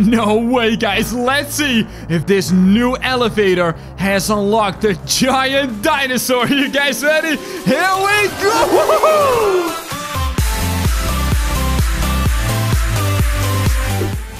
No way, guys. Let's see if this new elevator has unlocked the giant dinosaur. You guys ready? Here we go!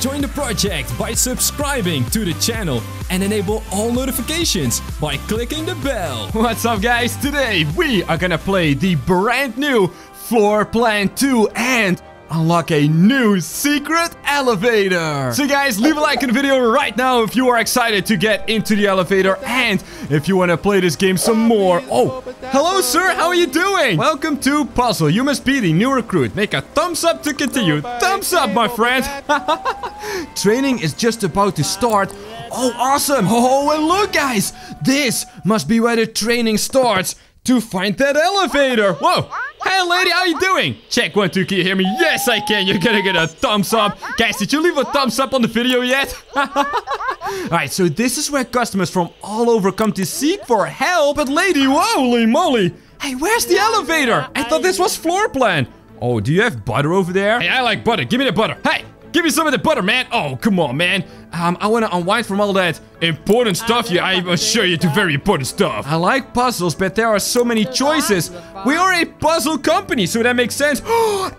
Join the project by subscribing to the channel and enable all notifications by clicking the bell. What's up guys? Today we are gonna play the brand new Floor Plan 2 and unlock a new secret elevator. So guys, leave a like in the video right now if you are excited to get into the elevator and if you want to play this game some more. Oh, hello sir, how are you doing? Welcome to Puzzle. You must be the new recruit. Make a thumbs up to continue. Thumbs up, my friend. Training is just about to start. Oh, awesome. Oh, and look guys, this must be where the training starts to find that elevator. Whoa. Hey, lady, how you doing? Check one, two, can you hear me? Yes, I can. You're gonna get a thumbs up. Guys, did you leave a thumbs up on the video yet? Alright, so this is where customers from all over come to seek for help. But lady, holy moly. Hey, where's the elevator? I thought this was floor plan. Oh, do you have butter over there? Hey, I like butter. Give me the butter. Hey, Give me some of the butter, man. Oh, come on, man. Um, I want to unwind from all that important stuff. Yeah, I assure you to very important stuff. I like puzzles, but there are so many choices. We are a puzzle company, so that makes sense.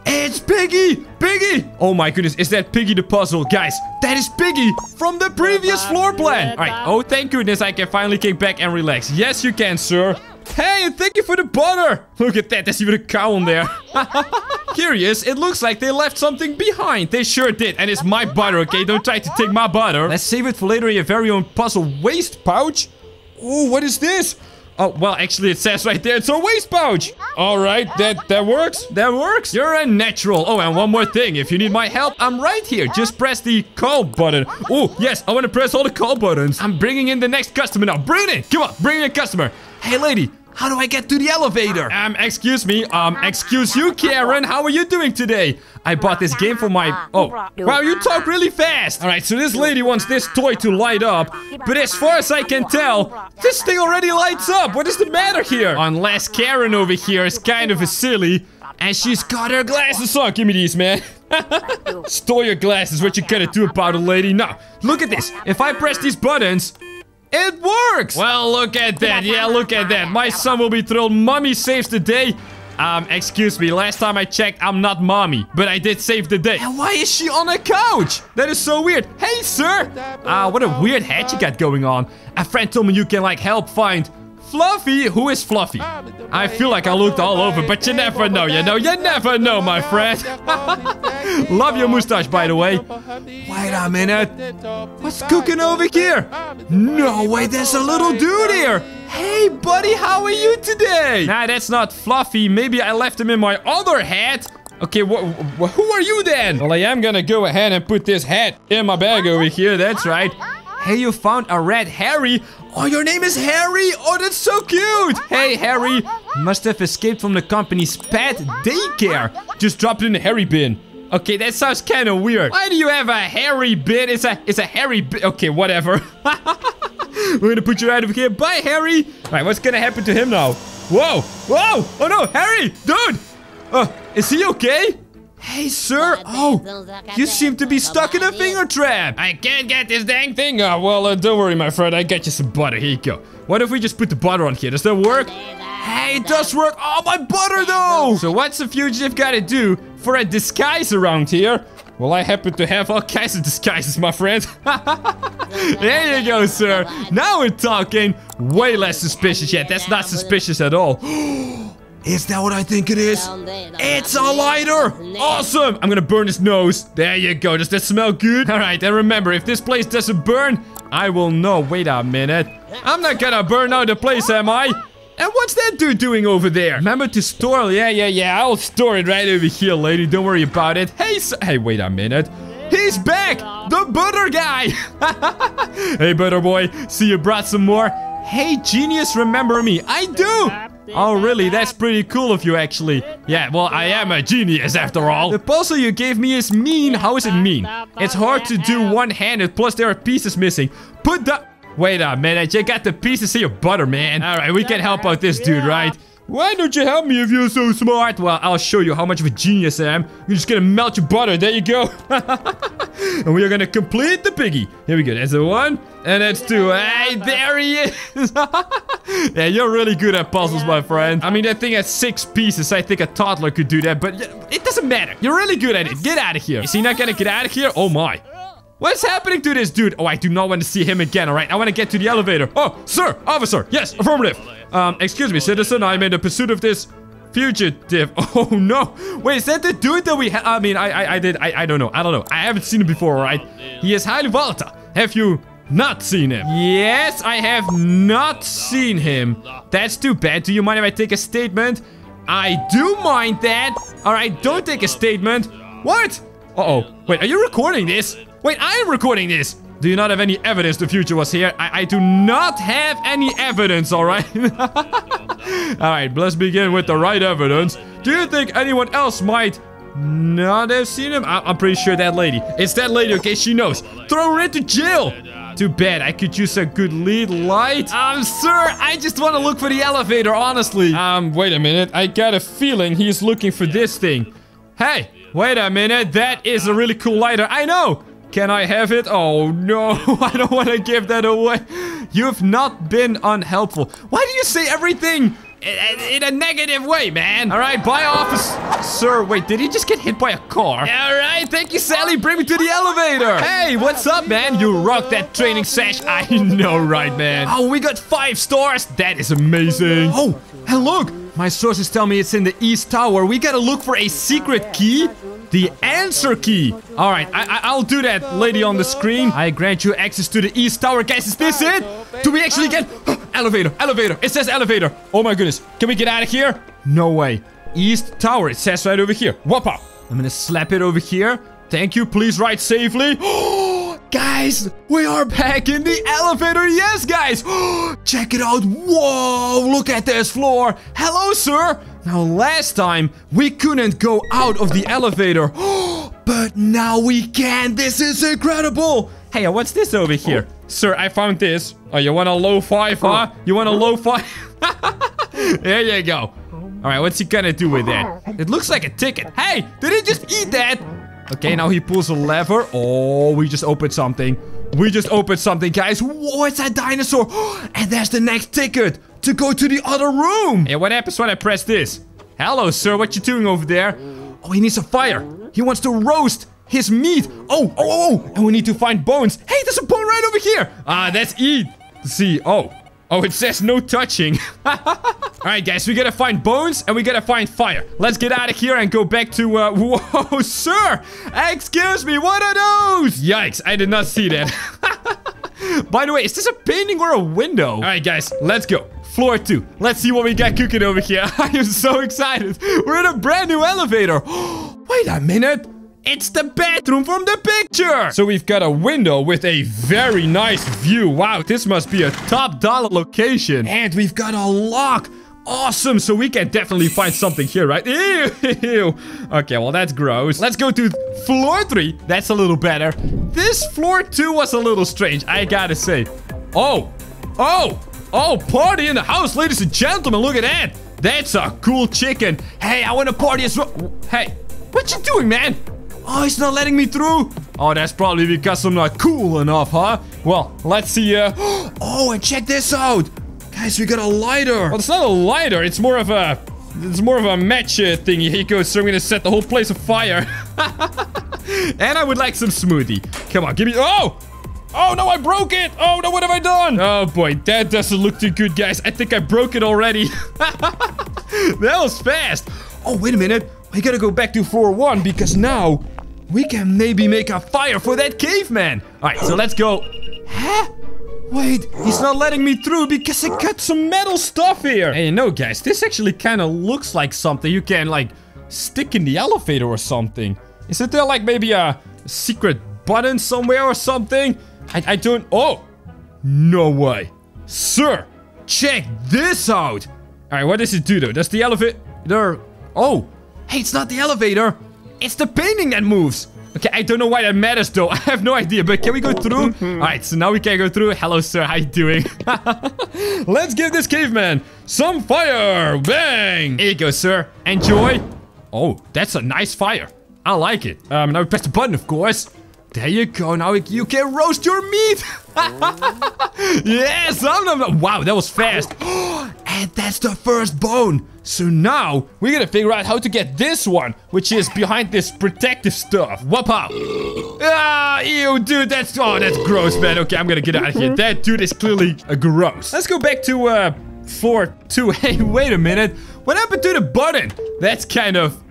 it's Piggy! Piggy! Oh my goodness, is that Piggy the puzzle? Guys, that is Piggy from the previous floor plan. All right. Oh, thank goodness I can finally kick back and relax. Yes, you can, sir. Hey, thank you for the butter. Look at that. There's even a cow on there. Curious, it looks like they left something behind. They sure did. And it's my butter, okay? Don't try to take my butter. Let's save it for later in your very own puzzle waste pouch. Oh, what is this? Oh, well, actually, it says right there, it's a waste pouch. All right, that, that works. That works. You're a natural. Oh, and one more thing. If you need my help, I'm right here. Just press the call button. Oh, yes, I want to press all the call buttons. I'm bringing in the next customer now. Bring it in. Come on, bring in a customer. Hey, lady, how do I get to the elevator? Um, excuse me. Um, excuse you, Karen. How are you doing today? I bought this game for my... Oh, wow, you talk really fast. All right, so this lady wants this toy to light up. But as far as I can tell, this thing already lights up. What is the matter here? Unless Karen over here is kind of a silly. And she's got her glasses on. Give me these, man. Store your glasses. What you gonna do about it, lady? Now, look at this. If I press these buttons... It works! Well, look at that. Yeah, look at that. My son will be thrilled. Mommy saves the day. Um, excuse me. Last time I checked, I'm not mommy. But I did save the day. And why is she on a couch? That is so weird. Hey, sir! Ah, uh, what a weird hat you got going on. A friend told me you can, like, help find Fluffy? Who is Fluffy? I feel like I looked all over, but you never know, you know? You never know, my friend. Love your mustache, by the way. Wait a minute. What's cooking over here? No way, there's a little dude here. Hey, buddy, how are you today? Nah, that's not Fluffy. Maybe I left him in my other hat. Okay, wh wh who are you then? Well, I am gonna go ahead and put this hat in my bag over here. That's right. Hey, you found a red Harry. Oh, your name is Harry? Oh, that's so cute. Hey, Harry. Must have escaped from the company's pet daycare. Just dropped in the Harry bin. Okay, that sounds kind of weird. Why do you have a Harry bin? It's a, it's a Harry bin. Okay, whatever. We're gonna put you out of here. Bye, Harry. All right, what's gonna happen to him now? Whoa, whoa. Oh, no, Harry, dude. Oh, is he okay? Hey, sir! Oh, you seem to be stuck in a finger trap! I can't get this dang thing Oh, Well, uh, don't worry, my friend. I got you some butter. Here you go. What if we just put the butter on here? Does that work? Hey, it does work! Oh, my butter, though! So what's the fugitive gotta do for a disguise around here? Well, I happen to have all kinds of disguises, my friend. there you go, sir. Now we're talking. Way less suspicious yet. That's not suspicious at all. Is that what I think it is? It's a lighter! Awesome! I'm gonna burn his nose. There you go. Does that smell good? Alright, and remember, if this place doesn't burn, I will know. Wait a minute. I'm not gonna burn out the place, am I? And what's that dude doing over there? Remember to store... Yeah, yeah, yeah. I'll store it right over here, lady. Don't worry about it. Hey, hey, wait a minute. He's back! The butter guy! hey, butter boy. See you brought some more? Hey, genius, remember me. I do! Oh, really? That's pretty cool of you, actually. Yeah, well, I am a genius, after all. The puzzle you gave me is mean. How is it mean? It's hard to do one-handed, plus there are pieces missing. Put the... Wait a minute, you got the pieces in your butter, man. All right, we can help out this dude, right? Why don't you help me if you're so smart? Well, I'll show you how much of a genius I am. You're just gonna melt your butter. There you go. and we are gonna complete the piggy. Here we go. That's a one. And that's two. Hey, there he is. yeah, you're really good at puzzles, my friend. I mean, that thing has six pieces. I think a toddler could do that, but it doesn't matter. You're really good at it. Get out of here. Is he not gonna get out of here? Oh, my. What's happening to this dude? Oh, I do not want to see him again, all right? I want to get to the elevator. Oh, sir, officer. Yes, affirmative. Um, excuse me, citizen. I'm in the pursuit of this fugitive. Oh, no. Wait, is that the dude that we I mean, I, I, I did. I, I don't know. I don't know. I haven't seen him before, all right? He is highly volatile. Have you not seen him? Yes, I have not seen him. That's too bad. Do you mind if I take a statement? I do mind that. All right, don't take a statement. What? Uh-oh. Wait, are you recording this? Wait, I am recording this. Do you not have any evidence the future was here? I, I do not have any evidence, alright? alright, let's begin with the right evidence. Do you think anyone else might not have seen him? I, am pretty sure that lady. It's that lady, okay? She knows. Throw her into jail. Too bad. I could use a good lead light. Um, sir, I just want to look for the elevator, honestly. Um, wait a minute. I got a feeling he's looking for this thing. Hey, wait a minute. That is a really cool lighter. I know. Can I have it? Oh, no. I don't want to give that away. You've not been unhelpful. Why do you say everything in a negative way, man. All right, bye, office. Sir, wait, did he just get hit by a car? All right, thank you, Sally. Bring me to the elevator. Hey, what's up, man? You rock that training sash. I know, right, man? Oh, we got five stars. That is amazing. Oh, and look. My sources tell me it's in the East Tower. We gotta look for a secret key the answer key. All right, I, will do that, lady on the screen. I grant you access to the East Tower. Guys, is this it? Do we actually get... elevator, elevator. It says elevator. Oh my goodness. Can we get out of here? No way. East Tower. It says right over here. Whoppa. I'm gonna slap it over here. Thank you. Please ride safely. guys, we are back in the elevator. Yes, guys. Check it out. Whoa, look at this floor. Hello, sir. Now, last time, we couldn't go out of the elevator. but now we can. This is incredible. Hey, uh, what's this over here? Oh. Sir, I found this. Oh, you want a low five, huh? You want a low five? there you go. All right, what's he gonna do with that? It looks like a ticket. Hey, did he just eat that? Okay, now he pulls a lever. Oh, we just opened something. We just opened something, guys. Whoa, it's that dinosaur. And there's the next ticket to go to the other room. Hey, what happens when I press this? Hello, sir. What you doing over there? Oh, he needs a fire. He wants to roast his meat. Oh, oh, oh, oh. And we need to find bones. Hey, there's a bone right over here. Ah, that's eat. See, oh. Oh, it says no touching. Alright, guys, we gotta find bones and we gotta find fire. Let's get out of here and go back to, uh, whoa, sir! Excuse me, what are those? Yikes, I did not see that. By the way, is this a painting or a window? Alright, guys, let's go. Floor two. Let's see what we got cooking over here. I am so excited. We're in a brand new elevator. Wait a minute. It's the bathroom from the picture! So we've got a window with a very nice view. Wow, this must be a top dollar location. And we've got a lock. Awesome, so we can definitely find something here, right? Ew, ew. Okay, well, that's gross. Let's go to floor three. That's a little better. This floor two was a little strange, I gotta say. Oh, oh, oh, party in the house, ladies and gentlemen. Look at that. That's a cool chicken. Hey, I want to party as well. Hey, what you doing, man? Oh, he's not letting me through. Oh, that's probably because I'm not cool enough, huh? Well, let's see. Uh... Oh, and check this out. Guys, we got a lighter. Well, it's not a lighter. It's more of a... It's more of a match uh, thingy. Here goes. So I'm gonna set the whole place afire. and I would like some smoothie. Come on, give me... Oh! Oh, no, I broke it. Oh, no, what have I done? Oh, boy, that doesn't look too good, guys. I think I broke it already. that was fast. Oh, wait a minute. We gotta go back to floor one because now we can maybe make a fire for that caveman. All right, so let's go. Huh? Wait, he's not letting me through because I got some metal stuff here. Hey, no, guys, this actually kind of looks like something you can, like, stick in the elevator or something. Is it there, like, maybe a secret button somewhere or something? I, I don't... Oh! No way. Sir, check this out. All right, what does it do, though? Does the elevator... Oh, Hey, it's not the elevator. It's the painting that moves. Okay, I don't know why that matters though. I have no idea, but can we go through? All right, so now we can go through. Hello, sir. How you doing? Let's give this caveman some fire. Bang. Here you go, sir. Enjoy. Oh, that's a nice fire. I like it. Um, now we press the button, of course. There you go. Now you can roast your meat. yes. Wow, that was fast. and that's the first bone. So now we're gonna figure out how to get this one, which is behind this protective stuff. Whoop up. Ah, ew, dude, that's oh, that's gross, man. Okay, I'm gonna get out of here. That dude is clearly uh, gross. Let's go back to uh floor two. Hey, wait a minute. What happened to the button? That's kind of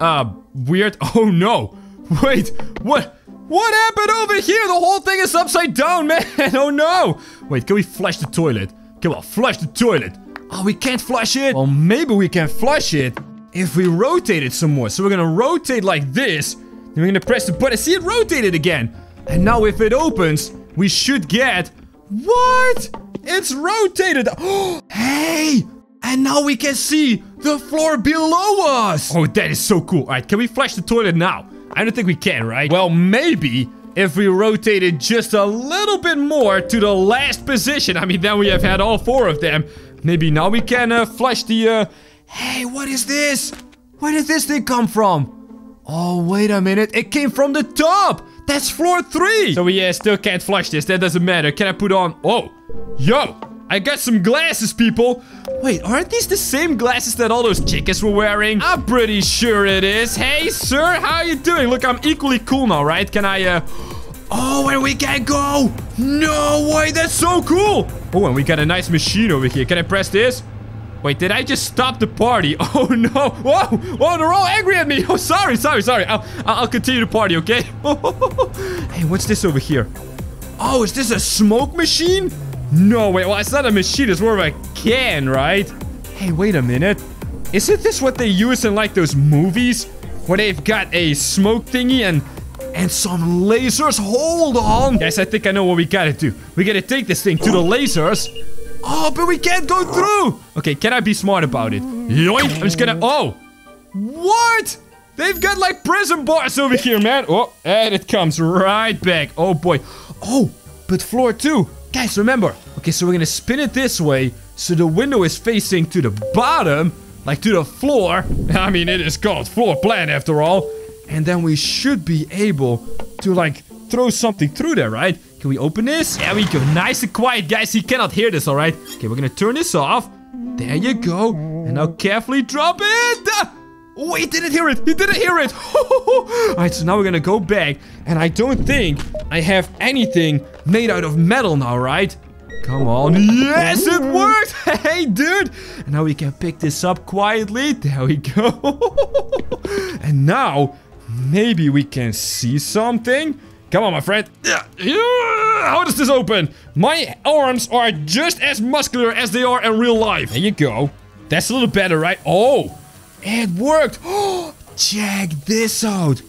uh weird. Oh no. Wait, what? What happened over here? The whole thing is upside down, man. Oh no. Wait, can we flush the toilet? Come on, flush the toilet. Oh, we can't flush it? Well, maybe we can flush it if we rotate it some more. So we're gonna rotate like this. Then we're gonna press the button. See, it rotated again. And now if it opens, we should get... What? It's rotated. Oh, hey! And now we can see the floor below us. Oh, that is so cool. All right, can we flush the toilet now? I don't think we can, right? Well, maybe if we rotated just a little bit more to the last position. I mean, then we have had all four of them. Maybe now we can uh, flush the... Uh... Hey, what is this? Where did this thing come from? Oh, wait a minute. It came from the top. That's floor three. So we uh, still can't flush this. That doesn't matter. Can I put on... Oh, yo. I got some glasses, people. Wait, aren't these the same glasses that all those chickens were wearing? I'm pretty sure it is. Hey, sir, how are you doing? Look, I'm equally cool now, right? Can I, uh... Oh, and we can go! No way, that's so cool! Oh, and we got a nice machine over here. Can I press this? Wait, did I just stop the party? Oh, no. Whoa, whoa, they're all angry at me. Oh, sorry, sorry, sorry. I'll, I'll continue the party, okay? hey, what's this over here? Oh, is this a smoke machine? No, wait, well, it's not a machine, it's more of a can, right? Hey, wait a minute. Isn't this what they use in, like, those movies? Where they've got a smoke thingy and... And some lasers? Hold on! Guys, I think I know what we gotta do. We gotta take this thing to the lasers. Oh, but we can't go through! Okay, can I be smart about it? Yoink! I'm just gonna... Oh! What? They've got, like, prison bars over here, man. Oh, and it comes right back. Oh, boy. Oh, but floor two. Guys, remember. Okay, so we're gonna spin it this way. So the window is facing to the bottom. Like to the floor. I mean, it is called floor plan after all. And then we should be able to like throw something through there, right? Can we open this? There we go. Nice and quiet, guys. He cannot hear this, all right? Okay, we're gonna turn this off. There you go. And now carefully drop it. Oh, he didn't hear it. He didn't hear it. All right, so now we're gonna go back. And I don't think I have anything made out of metal now, right? Come on. Yes, it worked. Hey, dude. And now we can pick this up quietly. There we go. and now, maybe we can see something. Come on, my friend. How does this open? My arms are just as muscular as they are in real life. There you go. That's a little better, right? Oh, it worked! Check this out!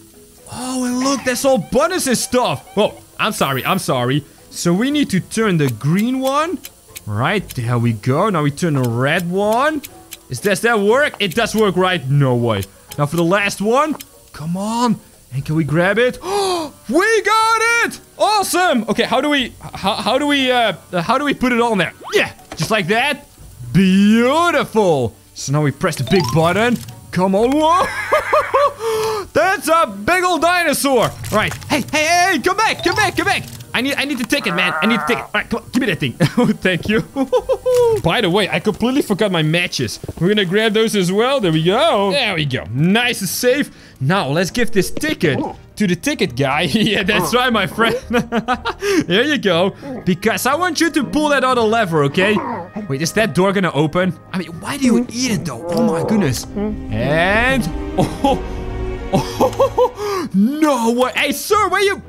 Oh, and look, there's all and stuff! Oh, I'm sorry, I'm sorry. So we need to turn the green one. Right, there we go. Now we turn the red one. Is does that work? It does work, right? No way. Now for the last one. Come on. And can we grab it? Oh, we got it! Awesome! Okay, how do we, how, how do we, uh, how do we put it on there? Yeah, just like that. Beautiful! So now we press the big button. Come on. Whoa! That's a big old dinosaur. All right. Hey, hey, hey, come back, come back, come back. I need, I need the ticket, man. I need the ticket. All right, come on, give me that thing. oh, thank you. By the way, I completely forgot my matches. We're gonna grab those as well. There we go. There we go. Nice and safe. Now, let's give this ticket to the ticket guy. yeah, that's right, my friend. there you go. Because I want you to pull that other lever, okay? Wait, is that door gonna open? I mean, why do you eat it, though? Oh, my goodness. And... Oh, oh, no way. Hey, sir, where you...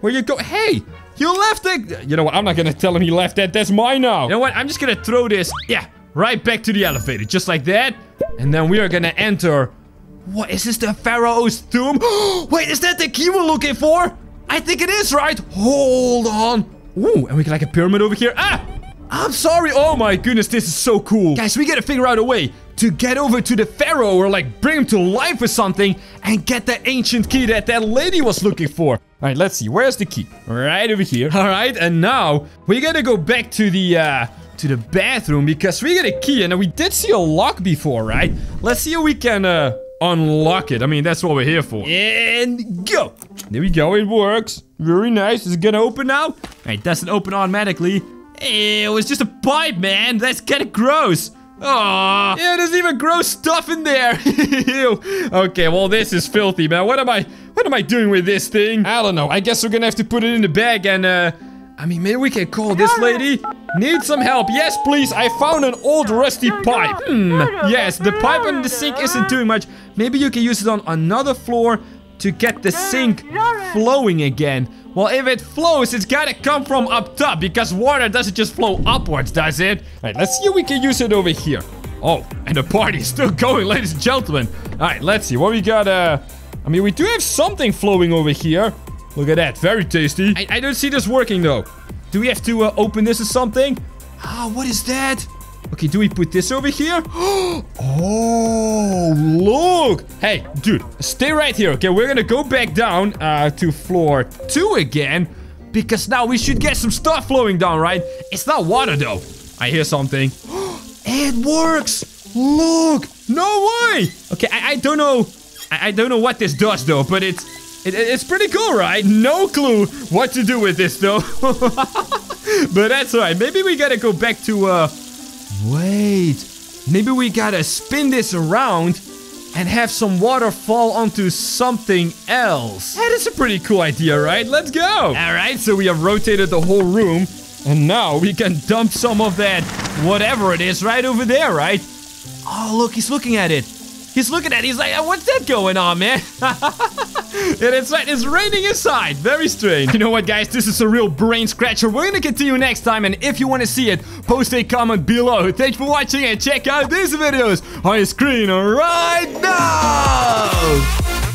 Where you go? Hey, you left it. You know what? I'm not gonna tell him he left that. That's mine now. You know what? I'm just gonna throw this, yeah, right back to the elevator. Just like that. And then we are gonna enter what, is this the Pharaoh's tomb? Wait, is that the key we're looking for? I think it is, right? Hold on. Ooh, and we got like a pyramid over here. Ah! I'm sorry. Oh my goodness, this is so cool. Guys, we gotta figure out a way to get over to the pharaoh or like bring him to life or something and get that ancient key that that lady was looking for. All right, let's see. Where's the key? Right over here. All right, and now we gotta go back to the uh, to the bathroom because we got a key and we did see a lock before, right? Let's see if we can uh, unlock it. I mean, that's what we're here for. And go. There we go. It works. Very nice. Is it gonna open now? It doesn't open automatically. Ew, it's just a pipe, man. That's kind of gross. Oh, yeah, there's even gross stuff in there. okay, well, this is filthy, man. What am I, what am I doing with this thing? I don't know. I guess we're gonna have to put it in the bag and, uh, I mean, maybe we can call this lady. Need some help. Yes, please. I found an old rusty pipe. Hmm. Yes, the pipe in the sink isn't doing much. Maybe you can use it on another floor to get the sink flowing again. Well, if it flows, it's gotta come from up top because water doesn't just flow upwards, does it? All right, let's see if we can use it over here. Oh, and the party's still going, ladies and gentlemen. All right, let's see what we got. Uh, I mean, we do have something flowing over here. Look at that, very tasty. I, I don't see this working though. Do we have to uh, open this or something? Ah, what is that? Okay, do we put this over here? oh, look. Hey, dude, stay right here, okay? We're gonna go back down uh, to floor two again. Because now we should get some stuff flowing down, right? It's not water, though. I hear something. it works. Look. No way. Okay, I, I don't know. I, I don't know what this does, though, but it's... It, it's pretty cool, right? No clue what to do with this, though. but that's alright. Maybe we gotta go back to, uh... Wait. Maybe we gotta spin this around and have some water fall onto something else. That is a pretty cool idea, right? Let's go. All right, so we have rotated the whole room. And now we can dump some of that whatever it is right over there, right? Oh, look, he's looking at it. He's looking at it. He's like, what's that going on, man? and it's it's raining inside. Very strange. You know what, guys? This is a real brain scratcher. We're gonna continue next time. And if you want to see it, post a comment below. Thanks for watching and check out these videos on your screen right now.